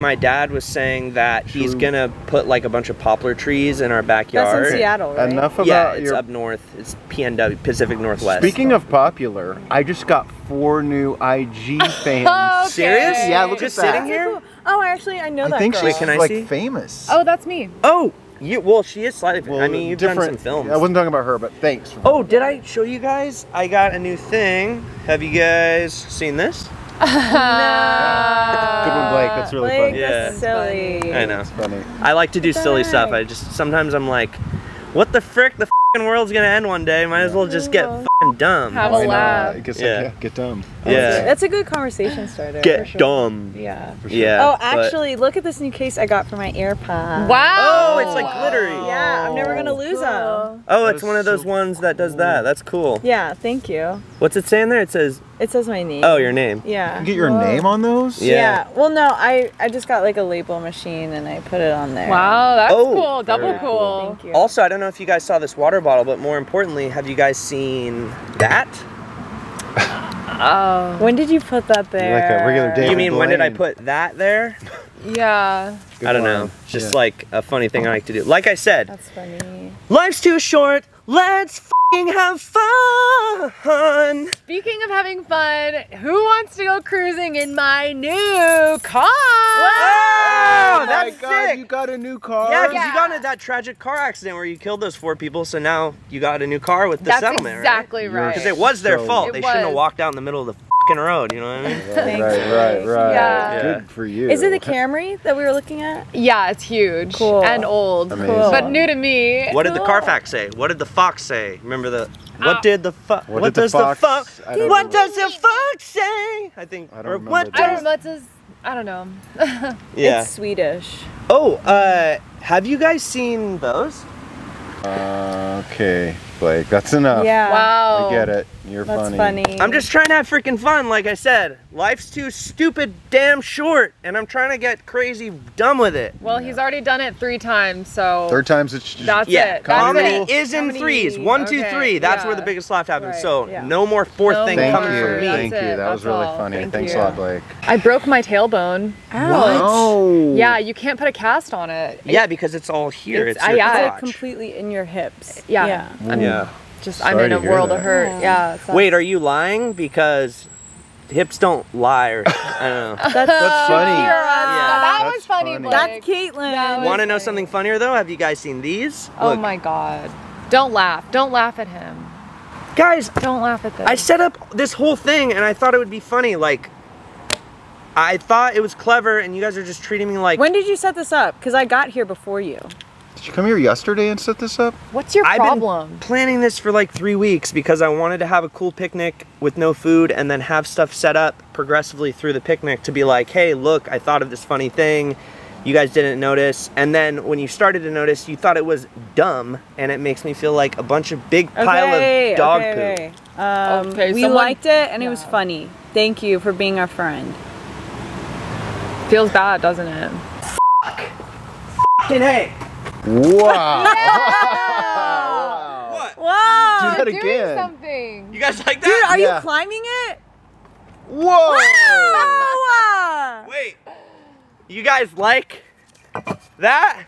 My dad was saying that he's gonna put like a bunch of poplar trees in our backyard. That's in Seattle, right? Enough about Yeah, it's your. up north. It's PNW, Pacific Northwest. Speaking of popular, I just got four new IG fans. Okay. Serious? Yeah, look Just at that. sitting here? Oh, actually, I know I that think girl. she's Wait, can I like see? famous. Oh, that's me. Oh, you. Well, she is slightly. I mean, you've done some different- films. I wasn't talking about her, but thanks. For Oh, did I show you guys? I got a new thing. Have you guys seen this? Good one, Blake. That's really Blake, funny. Yeah. silly. I know. It's funny. I like to do silly stuff. I just sometimes I'm like, what the frick? The fing world's gonna end one day. Might as well just get fing dumb. Have Why a not? laugh. I guess Yeah. yeah. get dumb. yeah. That's a good conversation starter. Get for sure. dumb. Yeah. For sure. Yeah. Oh, but- actually, look at this new case I got for my AirPods. Wow. Oh, it's like glittery. Yeah, I'm never gonna lose them. Oh, it's one of those so ones that does that. That's cool. Yeah, thank you. What's it saying there? It says, It says my name. oh, your name. Yeah. You get your Whoa. name on those? Yeah. Yeah. Well, no, I I just got like a label machine and I put it on there. Wow, that's Oh, cool. Double very cool. Thank you. Also, I don't know if you guys saw this water bottle, but more importantly, have you guys seen that? Oh. when did you put that there? Like a regular David you mean when did I put that there? Yeah. Good I don't line. know. Just Yeah. like a funny thing I like to do. Like I said, That's funny. life's too short. Let's fing have fun. Speaking of having fun, who wants to go cruising in my new car? Oh, Oh that's my God, sick. you got a new car? Yeah, because you got into that tragic car accident where you killed those four people, so now you got a new car with the That's settlement, exactly You're right. Because it was their So- fault. It they shouldn't have walked out in the middle of the fucking road. You know what I mean? Right, right, right, right. Yeah. Good for you. Is it the Camry that we were looking at? Yeah, it's huge Cool. and old, Amazing. Cool. but new to me. What did the Carfax say? What did the fox say? Remember the what Uh, did the fox? What What, did the does fox- the fox? What remember. does the fox say? I think. I don't or remember what that. I does? don't know. It's his, I don't know. Yeah. It's Swedish. Oh, uh, have you guys seen those? Uh, okay, Blake, that's enough. Yeah. wow. I get it. You're That's funny. funny. I'm just trying to have freaking fun, like I said. Life's too stupid, damn short, and I'm trying to get crazy dumb with it. Well, he's already done it three times, so Third time's it's just that's Yeah, it. That's comedy it. is in Comedy, threes. One, two, three. That's where the biggest laugh happens. Right, So yeah. no more fourth No thing Thank coming you. from me. Thank you. it, That was really all. funny. Thank Thanks you. a lot, Blake. I broke my tailbone. Oh. Yeah, you can't put a cast on it. Yeah, because it's all here. It's- It's, I- yeah, Is it completely in your hips? Yeah. Yeah. I'm Yeah. just I'm in a hear world of hurt. Yeah. Yeah. it's- Wait, are you lying? Because hips don't lie, or I don't know. That's, That's oh, funny. You're. Yeah. That That's was funny, funny. Blake. That's Caitlin. That Want to know something funnier though? Have you guys seen these? Oh Look. my god. Don't laugh. Don't laugh at him. guys! Don't laugh at this. I set up this whole thing and I thought it would be funny. Like, I thought it was clever, and you guys are just treating me like. When did you set this up? Because I got here before you. Did you come here yesterday and set this up? What's your problem? I've problem? been planning this for like three weeks because I wanted to have a cool picnic with no food and then have stuff set up progressively through the picnic to be like, hey, look, I thought of this funny thing. You guys didn't notice. And then when you started to notice, you thought it was dumb. And it makes me feel like a bunch of big pile okay, of dog okay, poop. okay. Um, Okay, we someone- liked it and it was funny. Thank you for being our friend. Feels bad, doesn't it? Fucking hey! Wow. What? Wow. Do that Doing again. something. You guys like Dude, that? are Yeah. you climbing it? Whoa. Wow. Wait. You guys like that?